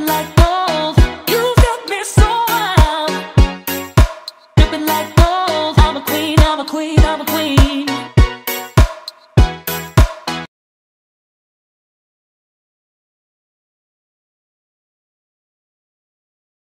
Like gold, you got me like gold, I'm a queen, I'm a queen, I'm a queen.